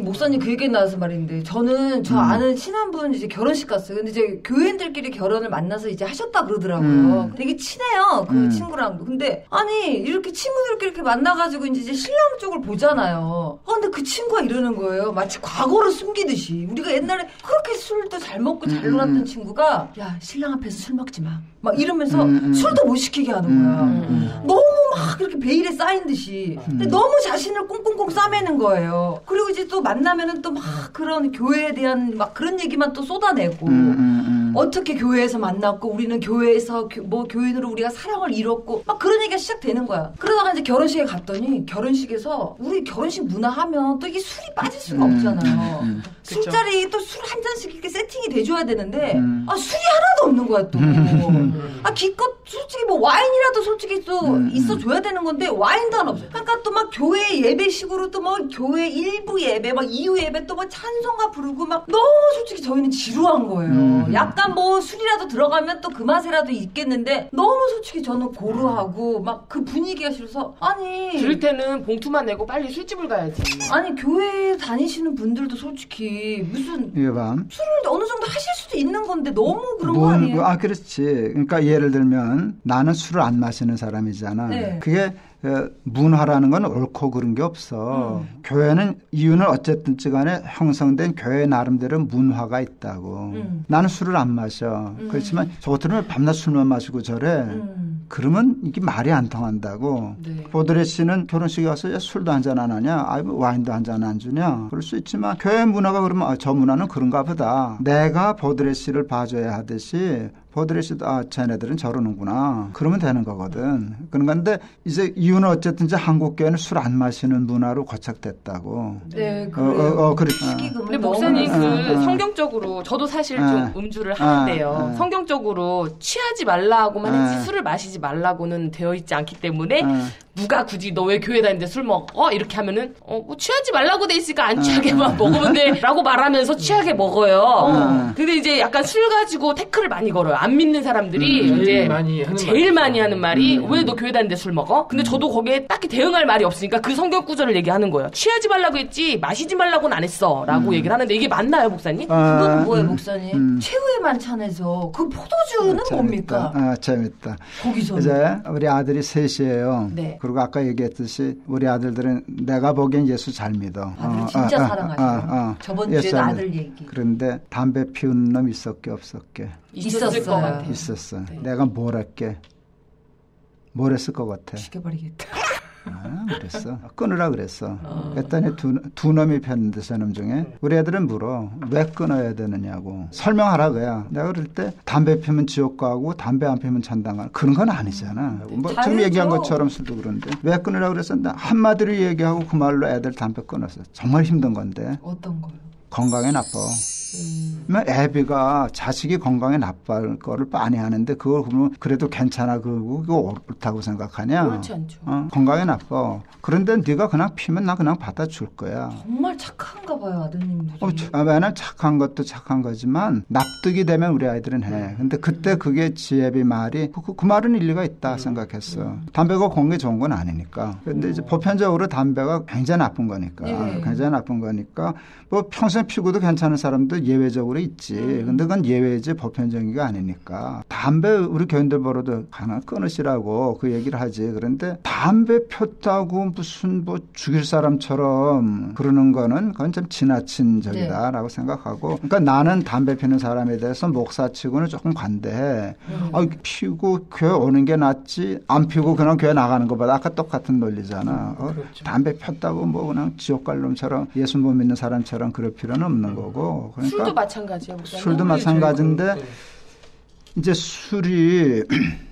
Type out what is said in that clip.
목사님 그 얘기 나와서 말인데 저는 저 아는 친한 이제 결혼식 갔어요. 근데 이제 교인들끼리 결혼을 만나서 이제 하셨다 그러더라고요. 음. 되게 친해요 그 음. 친구랑도. 근데 아니 이렇게 친구들끼리 이렇게 만나가지고 이제 신랑 쪽을 보잖아요. 아 근데 그 친구가 이러는 거예요. 마치 과거를 숨기듯이 우리가 옛날에 그렇게 술도 잘 먹고 잘 음, 놀았던 친구가 야 신랑 앞에서 술 먹지 마. 막 이러면서 음, 음. 술도 못 시키게 하는 거야. 음, 음. 너무 막 이렇게 베일에 쌓인 듯이. 근데 너무 자신을 꽁꽁꽁 싸매는 거예요. 그리고 이제 또 만나면은 또 막 그런 교회에 대한 막 그런 얘기만 또 쏟아내고. 어떻게 교회에서 만났고 우리는 교회에서 교, 뭐 교인으로 우리가 사랑을 이뤘고 막 그런 얘기가 시작되는 거야. 그러다가 이제 결혼식에 갔더니 결혼식에서 우리 결혼식 문화 하면 또 이게 술이 빠질 수가 없잖아요. 술자리 또 술 한 잔씩 이렇게 세팅이 돼줘야 되는데 아 술이 하나도 없는 거야 또. 아 기껏 솔직히 뭐 와인이라도 솔직히 또 음, 음. 있어줘야 되는 건데 와인도 안 없어. 그러니까 또 막 교회 예배식으로 또 뭐 교회 일부 예배, 막 이후 예배 또 뭐 찬송가 부르고 막 너무 솔직히 저희는 지루한 거예요. 음. 약간 뭐 술이라도 들어가면 또 그 맛이라도 있겠는데 너무 솔직히 저는 고루하고 막 그 분위기가 싫어서 아니 들을 때는 봉투만 내고 빨리 술집을 가야지. 아니 교회 다니시는 분들도 솔직히 무슨 예밤 술을 어느 정도 하실 수도 있는 건데 너무 그런 거 아니에요? 아 그렇지. 그러니까 예를 들면 나는 술을 안 마시는 사람이잖아. 네. 그게 그 문화라는 건 옳고 그런 게 없어. 음. 교회는 이유는 어쨌든지 간에 형성된 교회 나름대로 문화가 있다고. 음. 나는 술을 안 마셔. 음. 그렇지만 저 같은 경우는 밤낮 술만 마시고 저래. 음. 그러면 이게 말이 안 통한다고. 네. 보드레 씨는 결혼식에 가서 야, 술도 한 잔 안 하냐? 아이 뭐 와인도 한 잔 안 주냐? 그럴 수 있지만 교회 문화가 그러면 아, 저 문화는 그런가 보다. 내가 보드레 씨를 봐줘야 하듯이 보드레시도 아 쟤네들은 저러는구나. 그러면 되는 거거든. 그런 건데 이제 이유는 어쨌든 이제 한국 교회는 술 안 마시는 문화로 고착됐다고. 네 그래요. 어, 어, 어, 그래. 근데 목사님 그 어, 어. 성경적으로 저도 사실 좀 음주를 하는데요. 성경적으로 취하지 말라고만 했지 술을 마시지 말라고는 되어 있지 않기 때문에 누가 굳이 너 왜 교회 다니는데 술 먹어? 이렇게 하면은 어 뭐 취하지 말라고 돼 있으니까 안 취하게만 먹으면 돼라고 말하면서 취하게 먹어요. 어. 근데 이제 약간 술 가지고 태클을 많이 걸어요. 안 믿는 사람들이 음, 이제 많이 제일 많이 하는 말이 음. 왜너 교회 다니는데 술 먹어? 근데 저도 거기에 딱히 대응할 말이 없으니까 그 성경 구절을 얘기하는 거예요. 취하지 말라고 했지 마시지 말라고는 안 했어라고 음. 얘기를 하는데 이게 맞나요, 목사님? 아, 그건 뭐예요, 목사님? 음. 최후의 만찬에서 그 포도주는 아, 뭡니까? 아 재밌다. 거기서 이제 우리 아들이 셋이에요. 네. 그리고 아까 얘기했듯이 우리 아들들은 내가 보기엔 예수 잘 믿어. 아들 어, 진짜 어, 어 사랑하죠. 어, 어, 저번 주에 아들 얘기. 그런데 담배 피운 놈 있었게 없었게. 있었을 것 같아. 있었어. 네. 내가 뭘 할게. 뭘 했을 것 같아. 죽여버리겠다. 아, 그랬어. 끊으라 그랬어. 어. 그랬더니 두, 두 놈이 폈는데 저놈 중에 우리 애들은 물어. 왜 끊어야 되느냐고. 설명하라 그야. 내가 그럴 때 담배 피면 지옥 가고 담배 안 피면 천당 가 그런 건 아니잖아. 음. 뭐 지금 얘기한 것처럼 술도 그런데 왜 끊으라 그랬어? 한마디로 얘기하고 그 말로 애들 담배 끊었어. 정말 힘든 건데. 어떤 거요? 건강에 나빠. 음. 애비가 자식이 건강에 나쁠 거를 많이 하는데 그걸 보면 그래도 괜찮아 그러고 그거 옳다고 생각하냐? 그렇지 않죠. 어? 건강에 나빠. 그런데 네가 그냥 피면 나 그냥 받아줄 거야. 정말 착한가 봐요 아드님들이. 어, 왜냐면 착한 것도 착한 거지만 납득이 되면 우리 아이들은 해. 근데 그때 그게 지혜비 말이 그, 그, 그 말은 일리가 있다 생각했어. 담배가 공기 좋은 건 아니니까. 근데 이제 보편적으로 담배가 굉장히 나쁜 거니까. 네. 굉장히 나쁜 거니까 뭐 평생 피고도 괜찮은 사람도 예외적으로 있지. 음. 근데 그건 예외지 보편적인게 아니니까. 담배 우리 교인들 벌어도 하나 끊으시라고 그 얘기를 하지. 그런데 담배 폈다고 무슨 뭐 죽일 사람처럼 그러는 거는 그건 좀 지나친 적이다라고 네. 생각하고. 그러니까 나는 담배 피는 사람에 대해서 목사치고는 조금 관대해. 음. 아, 피고 교회 오는 게 낫지. 안 피고 그냥 교회 나가는 것보다 아까 똑같은 논리잖아. 어? 그렇죠. 담배 폈다고 뭐 그냥 지옥 갈 놈처럼 예수 못 믿는 사람처럼 그럴 필요는 없는 거고. 그러니까 술도 마찬가지예요. 술도 마찬가지인데 이제 술이